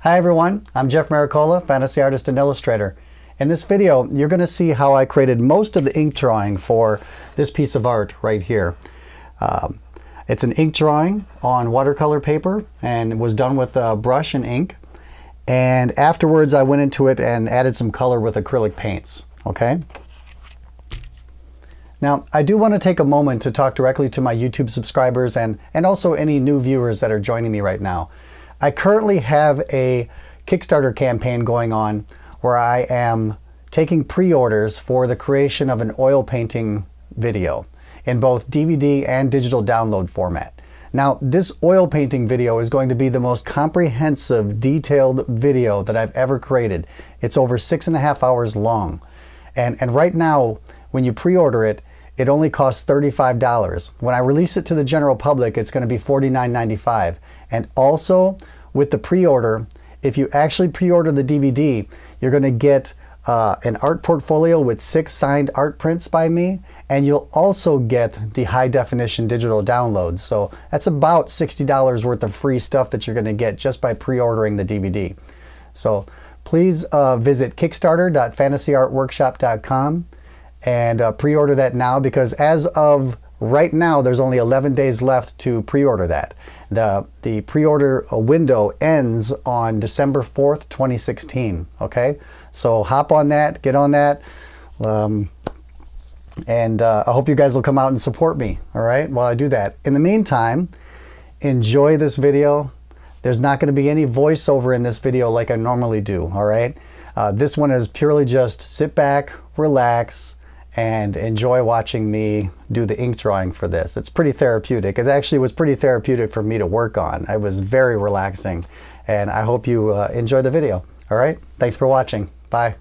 Hi everyone, I'm Jeff Miracola, fantasy artist and illustrator. In this video, you're going to see how I created most of the ink drawing for this piece of art right here. Um, it's an ink drawing on watercolor paper and was done with a brush and ink. And afterwards I went into it and added some color with acrylic paints, okay? Now, I do want to take a moment to talk directly to my YouTube subscribers and, and also any new viewers that are joining me right now. I currently have a Kickstarter campaign going on where I am taking pre-orders for the creation of an oil painting video in both DVD and digital download format. Now, this oil painting video is going to be the most comprehensive, detailed video that I've ever created. It's over six and a half hours long. And, and right now, when you pre-order it, it only costs $35. When I release it to the general public, it's going to be $49.95. And also, with the pre-order, if you actually pre-order the DVD, you're going to get uh, an art portfolio with six signed art prints by me, and you'll also get the high definition digital download. So that's about $60 worth of free stuff that you're going to get just by pre-ordering the DVD. So please uh, visit kickstarter.fantasyartworkshop.com and uh, pre-order that now because as of right now there's only 11 days left to pre-order that the the pre-order window ends on December 4th 2016 okay? So hop on that get on that um, and uh, I hope you guys will come out and support me all right while I do that. In the meantime enjoy this video. There's not going to be any voiceover in this video like I normally do all right? Uh, this one is purely just sit back relax and enjoy watching me do the ink drawing for this. It's pretty therapeutic. It actually was pretty therapeutic for me to work on. It was very relaxing and I hope you uh, enjoy the video. All right, thanks for watching. Bye.